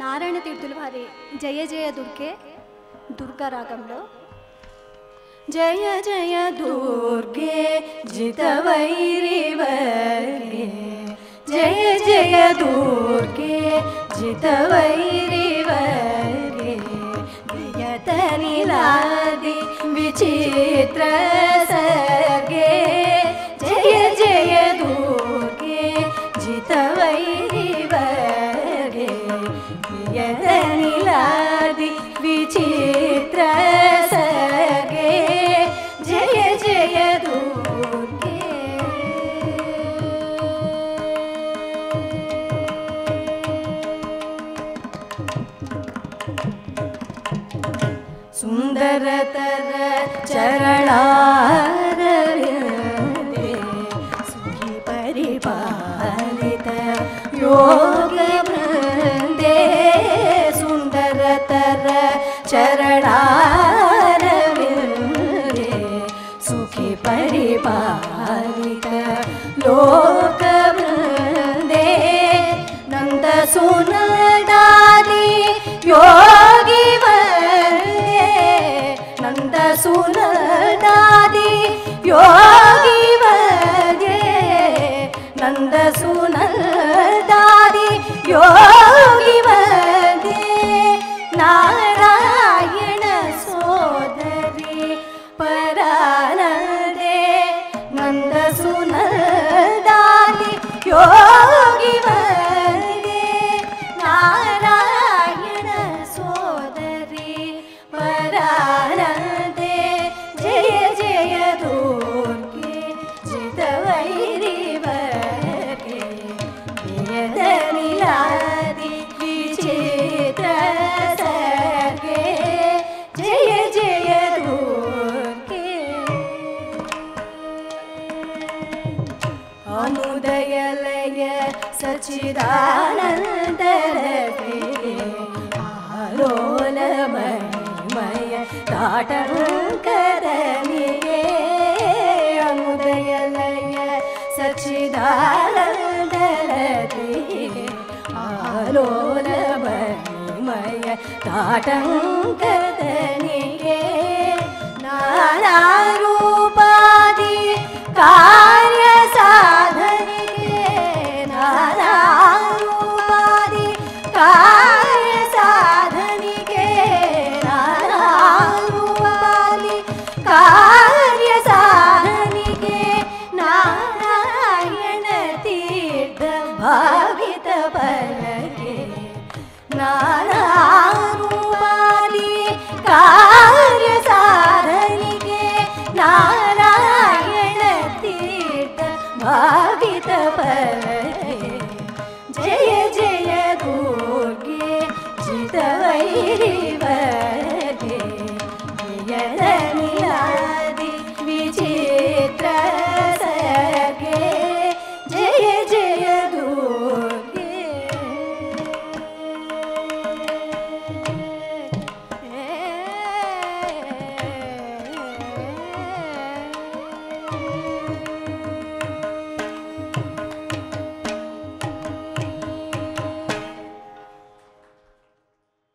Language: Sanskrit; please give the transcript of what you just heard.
నారాయణతీర్థుల వారి జయ नारायणतीर्तु जय जय दुर्गे జయ रागं लो जय జయ दूर्गे जितवैरिवरे जय जय విచిత్ర जितवैरिवरेलादि జయ జయ దుర్గే జితవై सुन्दरतर चरणारविन्दे सुखी परिपालित योगवृन्दे सुन्दरतर चरणारविन्दे सुखी परिपालित लोकवृन्दे नन्दसुनदादि सचिदानन्दरते आलोलमणिमय ताटङ्करनिये अनुदयलय सचिदानन्दरते आलोलमणिमय ताटङ्करनिये नानारूपादि कार्य भावित बन के नारायणी कार्य साधन के नारायण तीर्थ भावित बन